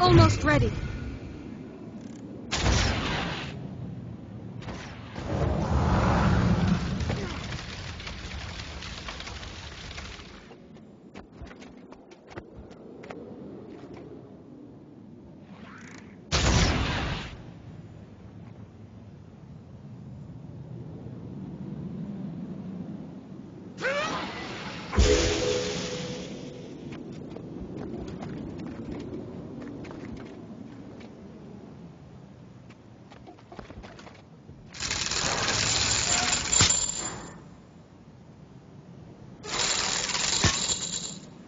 Almost ready.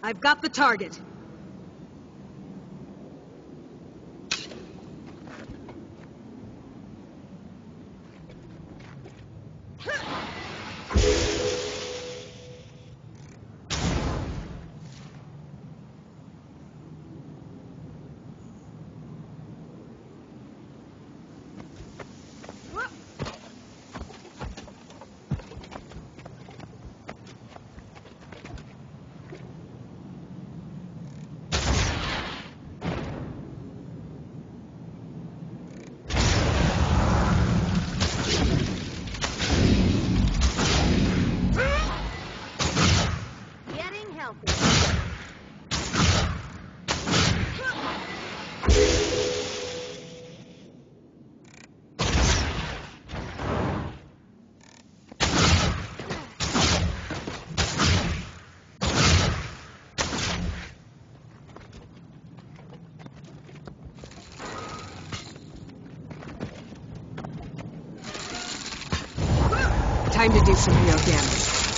I've got the target. Time to do some real damage.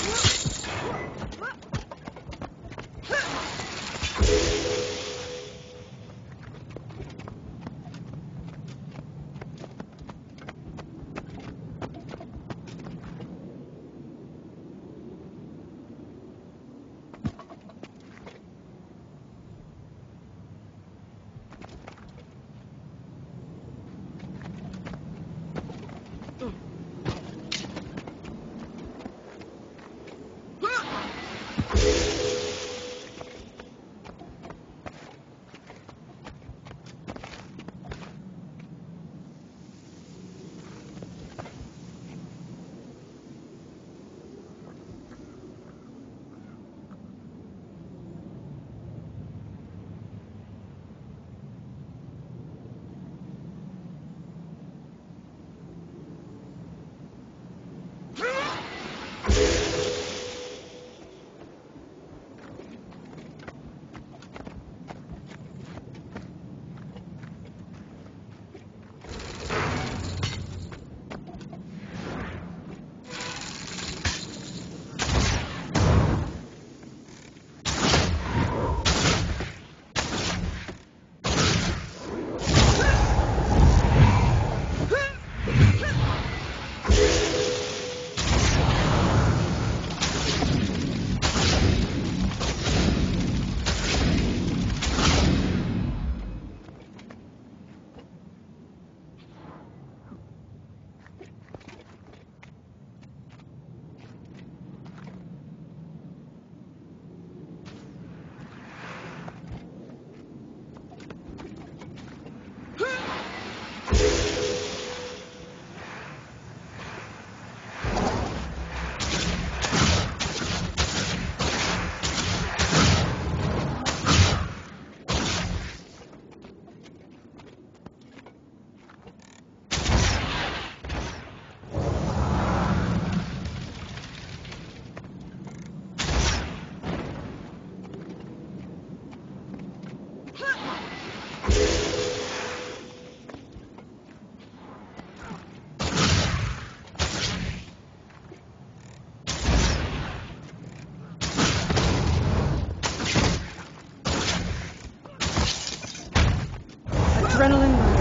adrenaline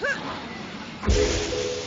哼。